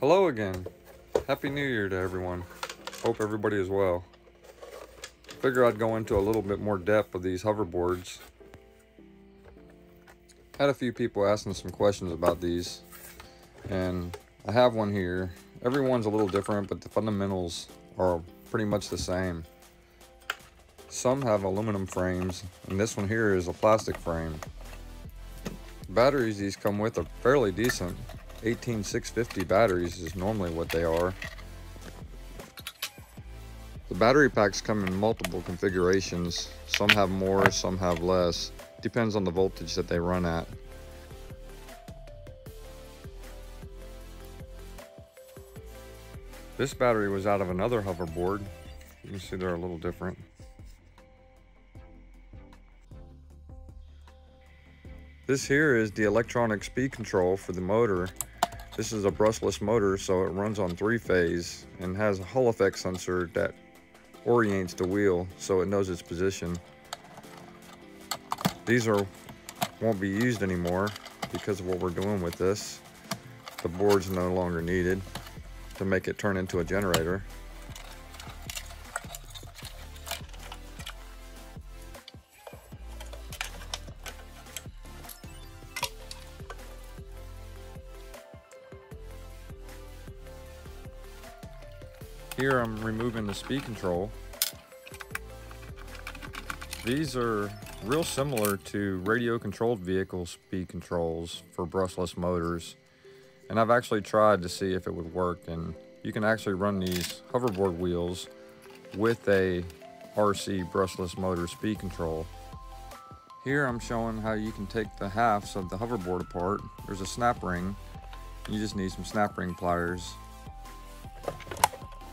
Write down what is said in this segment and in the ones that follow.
Hello again. Happy New Year to everyone. Hope everybody is well. Figure I'd go into a little bit more depth of these hoverboards. Had a few people asking some questions about these and I have one here. Everyone's a little different but the fundamentals are pretty much the same. Some have aluminum frames and this one here is a plastic frame. Batteries these come with are fairly decent. 18650 batteries is normally what they are. The battery packs come in multiple configurations. Some have more, some have less. Depends on the voltage that they run at. This battery was out of another hoverboard. You can see they're a little different. This here is the electronic speed control for the motor. This is a brushless motor, so it runs on three phase and has a Hall effect sensor that orients the wheel so it knows its position. These are won't be used anymore because of what we're doing with this. The board's no longer needed to make it turn into a generator. Here I'm removing the speed control. These are real similar to radio controlled vehicle speed controls for brushless motors. And I've actually tried to see if it would work and you can actually run these hoverboard wheels with a RC brushless motor speed control. Here I'm showing how you can take the halves of the hoverboard apart. There's a snap ring. You just need some snap ring pliers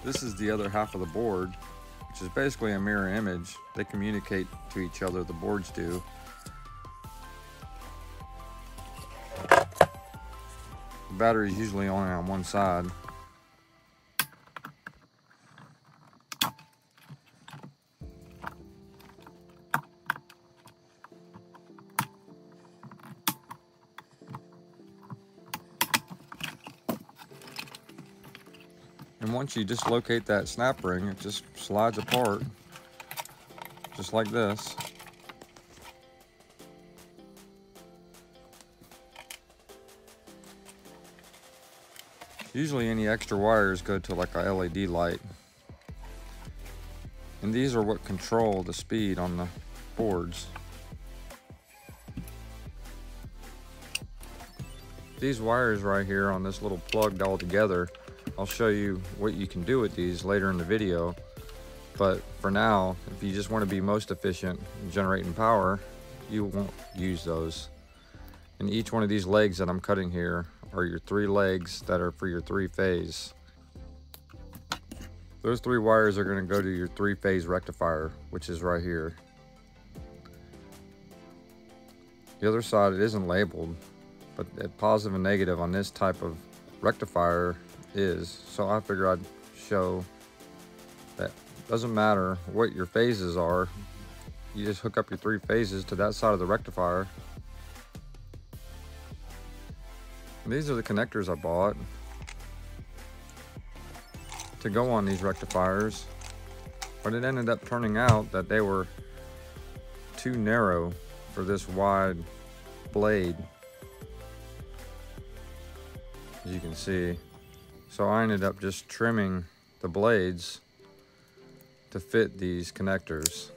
this is the other half of the board, which is basically a mirror image. They communicate to each other, the boards do. The battery is usually only on one side. Once you dislocate that snap ring, it just slides apart, just like this. Usually any extra wires go to like a LED light. And these are what control the speed on the boards. These wires right here on this little plugged all together I'll show you what you can do with these later in the video. But for now, if you just want to be most efficient in generating power, you won't use those. And each one of these legs that I'm cutting here are your three legs that are for your three phase. Those three wires are going to go to your three phase rectifier, which is right here. The other side, it isn't labeled, but positive and negative on this type of rectifier is. So I figured I'd show that doesn't matter what your phases are. You just hook up your three phases to that side of the rectifier. And these are the connectors I bought to go on these rectifiers. But it ended up turning out that they were too narrow for this wide blade. As you can see. So I ended up just trimming the blades to fit these connectors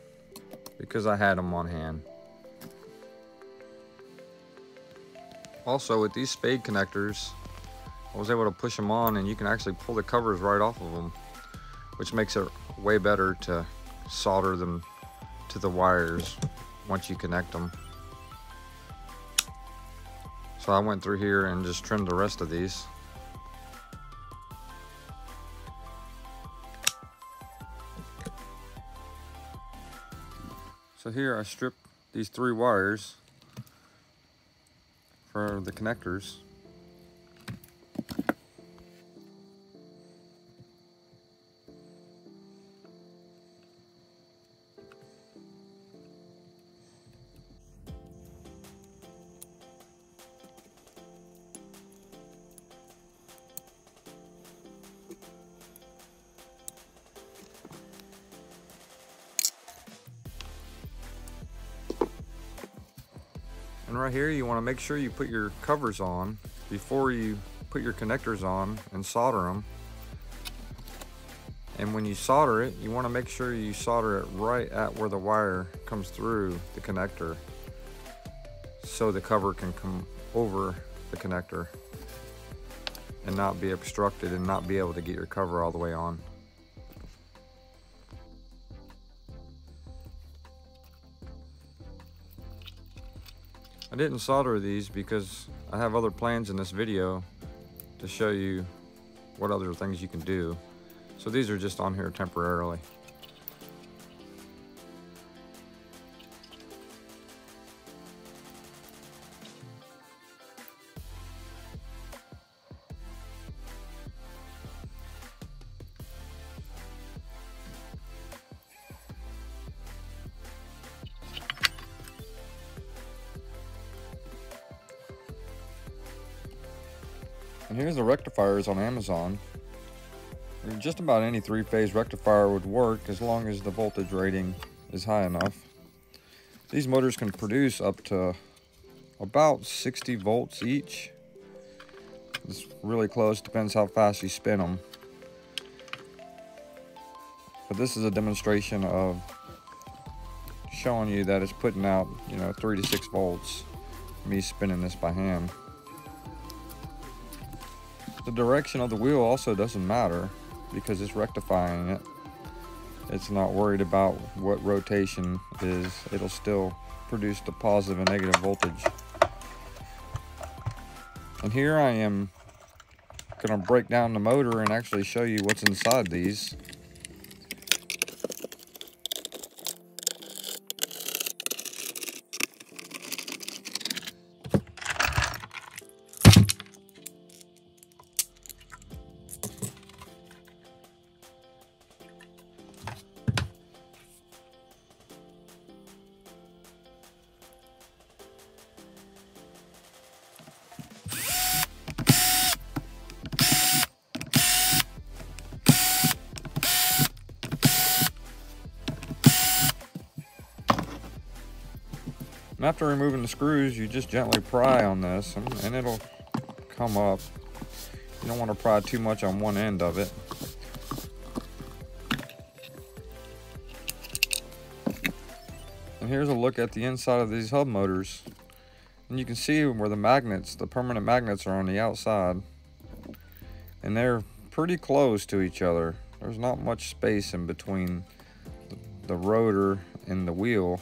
because I had them on hand. Also with these spade connectors, I was able to push them on and you can actually pull the covers right off of them, which makes it way better to solder them to the wires once you connect them. So I went through here and just trimmed the rest of these. So here I stripped these three wires for the connectors. And right here, you want to make sure you put your covers on before you put your connectors on and solder them. And when you solder it, you want to make sure you solder it right at where the wire comes through the connector so the cover can come over the connector and not be obstructed and not be able to get your cover all the way on. I didn't solder these because I have other plans in this video to show you what other things you can do. So these are just on here temporarily. Here's the rectifiers on Amazon. Just about any three-phase rectifier would work as long as the voltage rating is high enough. These motors can produce up to about 60 volts each. It's really close, depends how fast you spin them. But this is a demonstration of showing you that it's putting out, you know, three to six volts. Me spinning this by hand. The direction of the wheel also doesn't matter because it's rectifying it. It's not worried about what rotation is. It'll still produce the positive and negative voltage. And here I am going to break down the motor and actually show you what's inside these. And after removing the screws, you just gently pry on this and, and it'll come up. You don't want to pry too much on one end of it. And here's a look at the inside of these hub motors. And you can see where the magnets, the permanent magnets are on the outside. And they're pretty close to each other. There's not much space in between the rotor and the wheel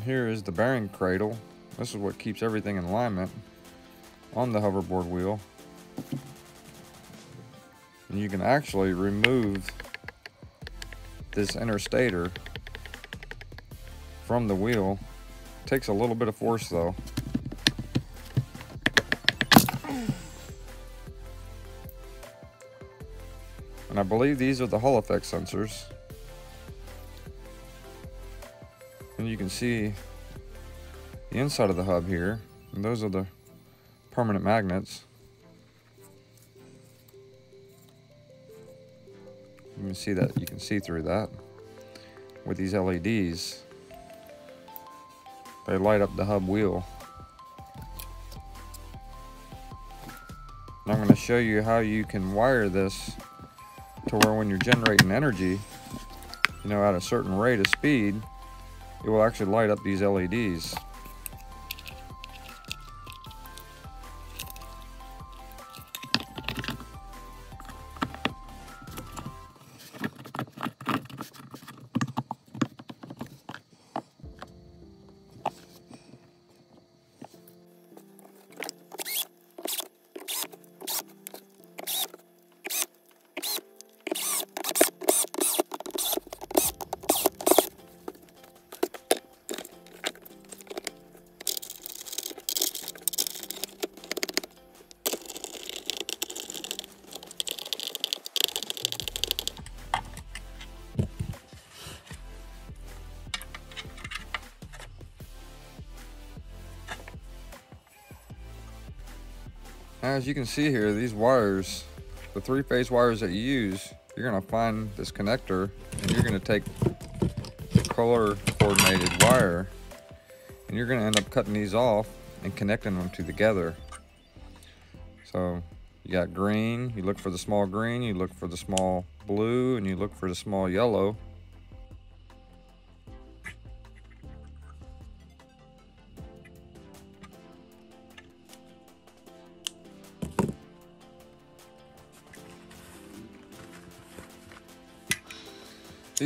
here is the bearing cradle. This is what keeps everything in alignment on the hoverboard wheel. And you can actually remove this inner stator from the wheel. Takes a little bit of force though. And I believe these are the Hall effect sensors. You can see the inside of the hub here. And those are the permanent magnets. You can see that, you can see through that with these LEDs. They light up the hub wheel. And I'm going to show you how you can wire this to where when you're generating energy, you know, at a certain rate of speed, it will actually light up these LEDs. As you can see here, these wires, the three-phase wires that you use, you're gonna find this connector and you're gonna take the color coordinated wire And you're gonna end up cutting these off and connecting them to together. So you got green, you look for the small green, you look for the small blue, and you look for the small yellow.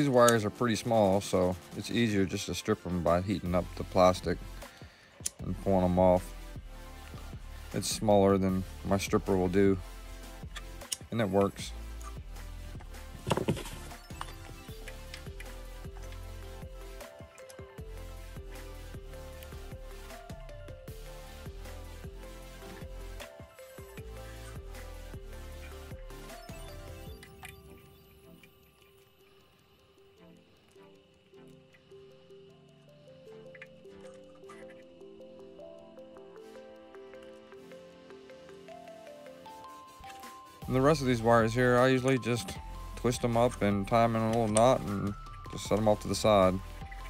These wires are pretty small, so it's easier just to strip them by heating up the plastic and pulling them off. It's smaller than my stripper will do, and it works. And the rest of these wires here, I usually just twist them up and tie them in a little knot and just set them off to the side.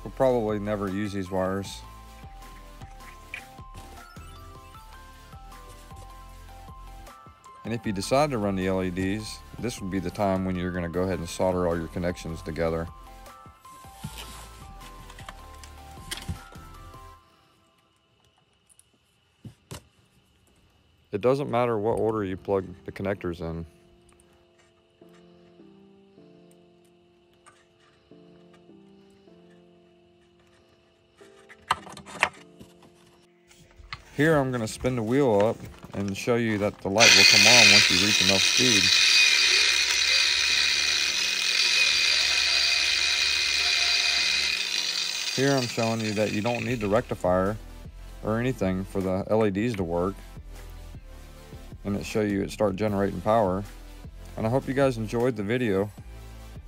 We'll probably never use these wires. And if you decide to run the LEDs, this would be the time when you're going to go ahead and solder all your connections together. It doesn't matter what order you plug the connectors in. Here I'm going to spin the wheel up and show you that the light will come on once you reach enough speed. Here I'm showing you that you don't need the rectifier or anything for the LEDs to work and it show you it start generating power. And I hope you guys enjoyed the video.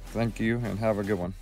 Thank you and have a good one.